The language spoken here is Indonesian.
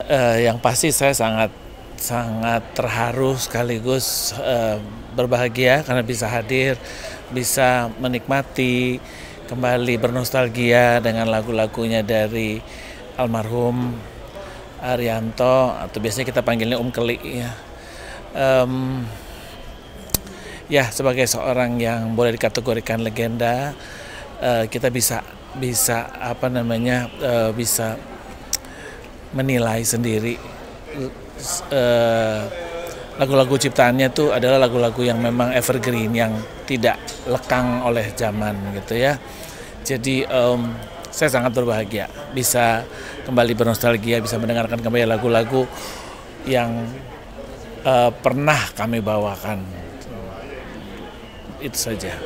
Uh, yang pasti saya sangat sangat terharu sekaligus uh, berbahagia karena bisa hadir, bisa menikmati kembali bernostalgia dengan lagu-lagunya dari almarhum Arianto atau biasanya kita panggilnya Om Keli ya. Um, ya sebagai seorang yang boleh dikategorikan legenda, uh, kita bisa bisa apa namanya uh, bisa menilai sendiri uh, lagu-lagu ciptaannya itu adalah lagu-lagu yang memang evergreen yang tidak lekang oleh zaman gitu ya. Jadi um, saya sangat berbahagia bisa kembali bernostalgia, bisa mendengarkan kembali lagu-lagu yang uh, pernah kami bawakan. Itu saja.